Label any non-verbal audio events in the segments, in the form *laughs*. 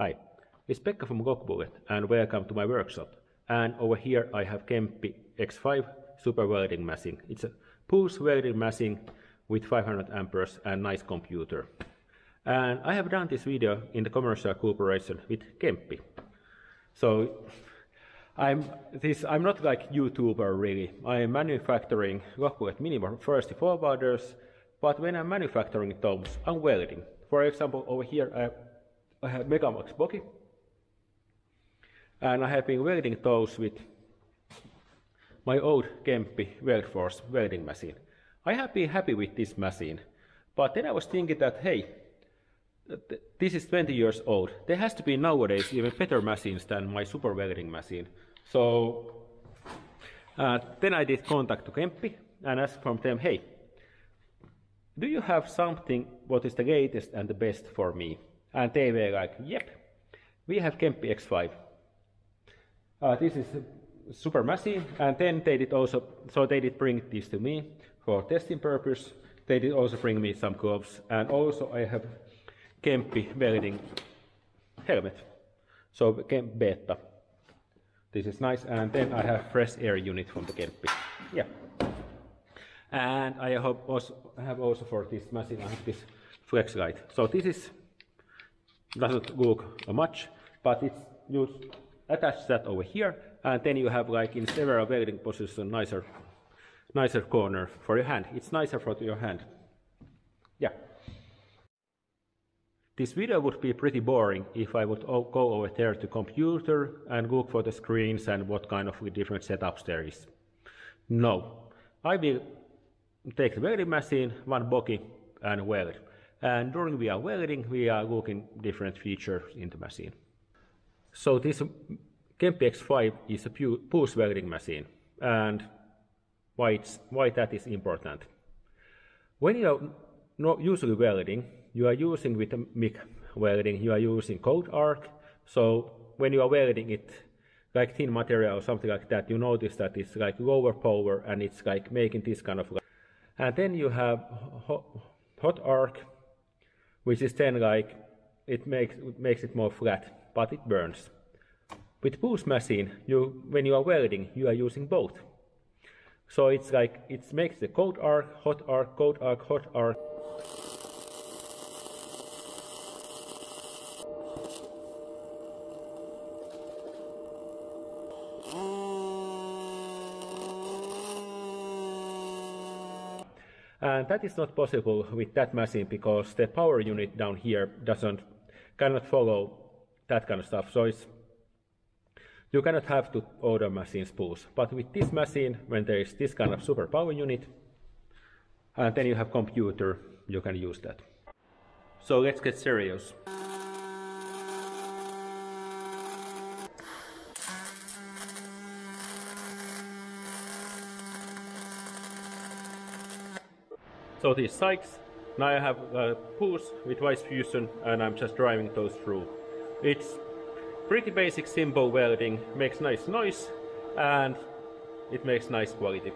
Hi, it's Pekka from LogBullet and welcome to my workshop. And over here I have Kemppi X5 super welding machine. It's a pulse welding machine with 500 amperes and nice computer. And I have done this video in the commercial cooperation with Kemppi. So I'm this I'm not like YouTuber really. I am manufacturing LogBullet Mini first forwarders, but when I'm manufacturing those, I'm welding. For example, over here I I have Megamax Boki, and I have been welding those with my old Kemppi WeldForce welding machine. I have been happy with this machine, but then I was thinking that hey, this is 20 years old. There has to be nowadays even better machines than my super welding machine. So uh, then I did contact to Kemppi and asked from them, hey, do you have something what is the latest and the best for me? And they were like, yep, we have Kemppi X5. Uh, this is super machine, and then they did also, so they did bring this to me for testing purpose. They did also bring me some gloves, and also I have Kemppi welding helmet. So Kemppi Beta. This is nice, and then I have fresh air unit from the Kemppi. Yeah. And I have also, have also for this machine, I have this Flexlite. So this is doesn't look much, but it's you attach that over here, and then you have like in several welding position nicer, nicer corner for your hand. It's nicer for your hand. Yeah. This video would be pretty boring if I would go over there to computer and look for the screens and what kind of different setups there is. No, I will take the welding machine, one boki and weld. And during we are welding, we are looking different features in the machine. So this Kemppi X5 is a pulse welding machine. And why, why that is important? When you are not usually welding, you are using with a MIG welding, you are using cold arc. So when you are welding it like thin material or something like that, you notice that it's like lower power and it's like making this kind of. And then you have hot arc which is then like it makes it makes it more flat, but it burns. With pulse machine, you when you are welding, you are using both. So it's like it makes the cold arc, hot arc, cold arc, hot arc. And that is not possible with that machine because the power unit down here doesn't cannot follow that kind of stuff. So it's you cannot have to order machine spools. But with this machine, when there is this kind of super power unit, and then you have computer, you can use that. So let's get serious. These sights, now I have a pulse with WiseFusion and I'm just driving those through. It's pretty basic simple welding, makes nice noise and it makes nice quality.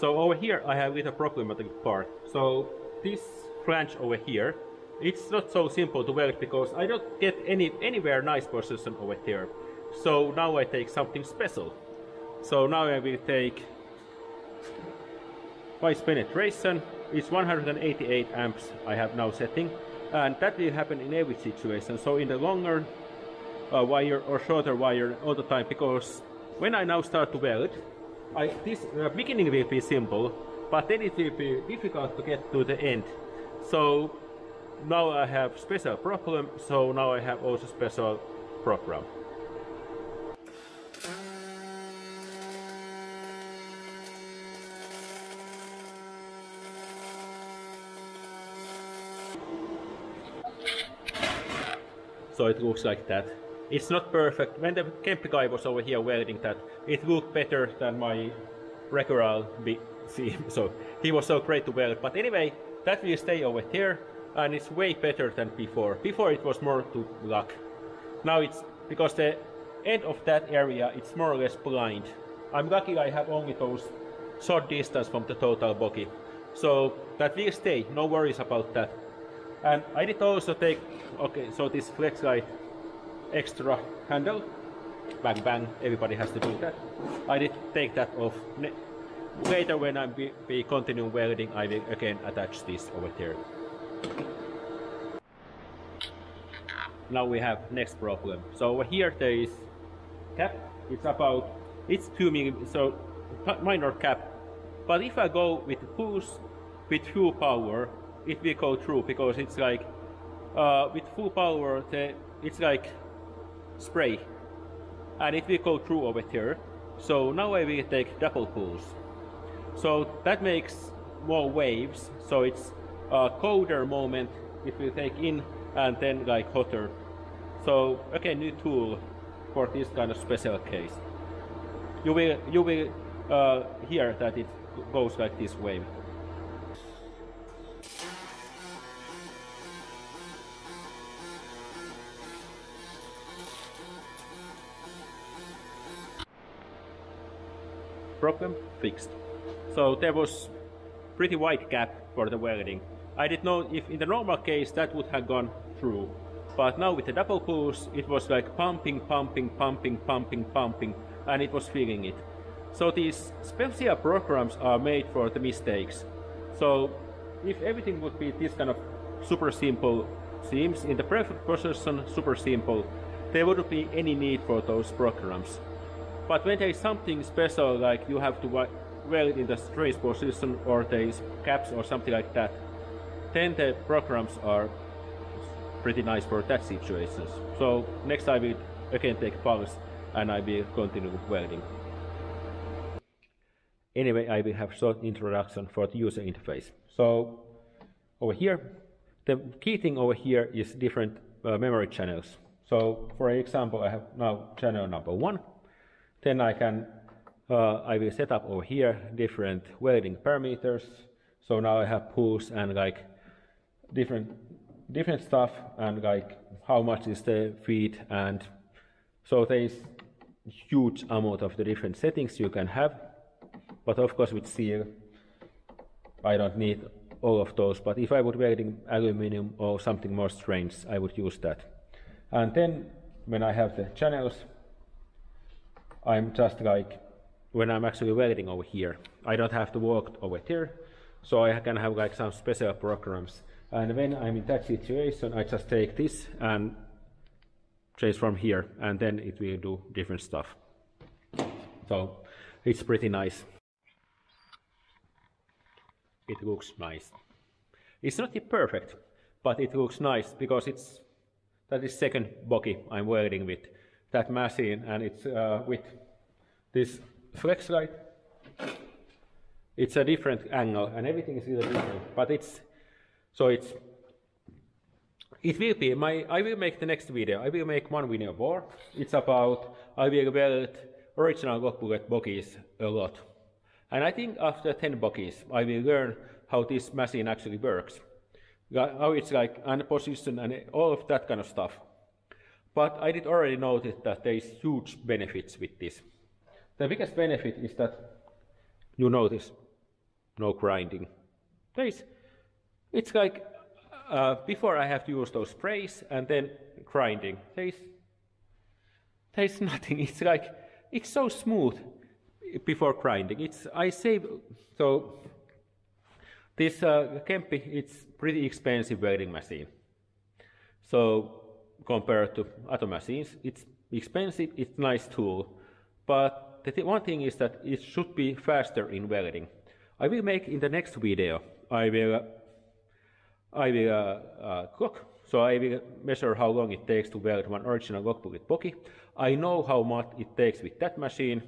So over here I have a little problematic part. So this flange over here, it's not so simple to weld because I don't get any anywhere nice position over here. So now I take something special. So now I will take WisePenetration is 188 amps I have now setting. And that will happen in every situation. So in the longer uh, wire or shorter wire all the time because when I now start to weld I, this uh, beginning will be simple but then it will be difficult to get to the end. So now I have special problem so now I have also special program so it looks like that. It's not perfect. When the Kemppi guy was over here welding that, it looked better than my regular *laughs* BC. So he was so great to weld. But anyway, that will stay over here and it's way better than before. Before it was more to luck. Now it's because the end of that area it's more or less blind. I'm lucky I have only those short distance from the total bogey. So that will stay, no worries about that. And I did also take, okay, so this Flexlite extra handle, bang bang, everybody has to do that. I did take that off. Later when I be, be continue welding, I will again attach this over there. Now we have next problem. So over here there is cap, it's about, it's 2 mm, so minor cap. But if I go with push with full power, it will go through because it's like, uh, with full power, the, it's like spray. And it will go through over here. So now I will take double pulse. So that makes more waves. So it's a colder moment it will take in and then like hotter. So again, new tool for this kind of special case. You will you will uh, hear that it goes like this wave. Problem fixed. So there was pretty wide gap for the welding. I didn't know if in the normal case that would have gone through. But now with the double push, it was like pumping, pumping, pumping, pumping, pumping, and it was filling it. So these special programs are made for the mistakes. So if everything would be this kind of super simple seams in the perfect position, super simple, there wouldn't be any need for those programs. But when there is something special, like you have to well in the trace position or the caps or something like that, then the programs are pretty nice for that situations. So next I will again take pulse and I will continue welding. Anyway, I will have short introduction for the user interface. So over here, the key thing over here is different uh, memory channels. So for example, I have now channel number one. Then I can uh, I will set up over here different welding parameters. So now I have pulse and like different different stuff and like how much is the feed and so there is huge amount of the different settings you can have. But of course with steel I don't need all of those. But if I would welding aluminum or something more strange, I would use that. And then when I have the channels, I'm just like when I'm actually welding over here. I don't have to walk over here, so I can have like some special programs. And when I'm in that situation, I just take this and change from here, and then it will do different stuff. So it's pretty nice. It looks nice. It's not perfect, but it looks nice because it's that is second Boki I'm welding with that machine, and it's uh, with this Flexlite. it's a different angle and everything is really different, but it's, so it's, it will be, my, I will make the next video, I will make one video more, it's about, I will weld original LogBullet Bokis a lot. And I think after 10 Bokis, I will learn how this machine actually works. How it's like, and position and all of that kind of stuff. But I did already notice that there is huge benefits with this. The biggest benefit is that you notice no grinding. There is, it's like uh, before I have to use those sprays and then grinding. There is, there is *laughs* nothing. It's like it's so smooth before grinding. It's I save so this uh, Kemppi it's pretty expensive welding machine. So compared to other machines, it's expensive. It's nice tool, but the th one thing is that it should be faster in welding. I will make in the next video, I will, uh, I will uh, uh, clock, so I will measure how long it takes to weld one original LogBullet Boki. I know how much it takes with that machine,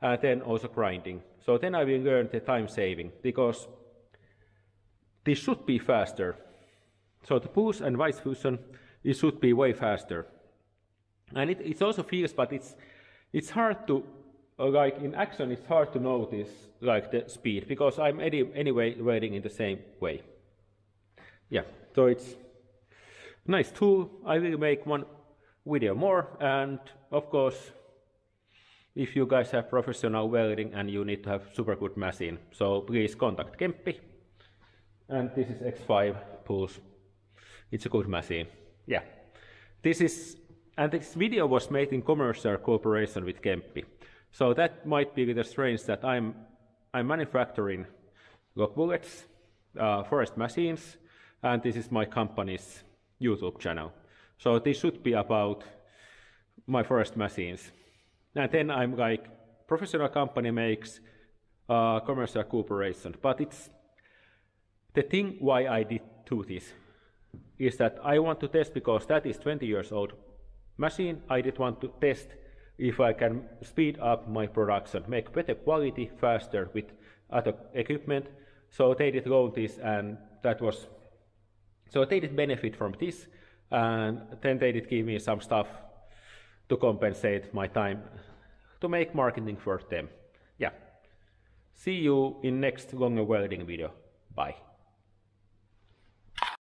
and then also grinding. So then I will learn the time saving, because this should be faster. So the push and WiseFusion, it should be way faster. And it, it also feels, but it's, it's hard to uh, like in action it's hard to notice like the speed because I'm any, anyway waiting in the same way. Yeah, so it's nice tool. I will make one video more and of course if you guys have professional welding and you need to have super good machine, so please contact Kemppi. And this is X5 pulse. it's a good machine. Yeah. This is, and this video was made in commercial cooperation with Kemppi. So that might be the strange that I'm, I'm manufacturing log bullets, uh, forest machines, and this is my company's YouTube channel. So this should be about my forest machines. And then I'm like, professional company makes uh, commercial cooperation, but it's the thing why I did do this is that I want to test because that is 20 years old machine. I did want to test if I can speed up my production, make better quality faster with other equipment. So they did go this and that was, so they did benefit from this and then they did give me some stuff to compensate my time to make marketing for them. Yeah. See you in next longer welding video. Bye.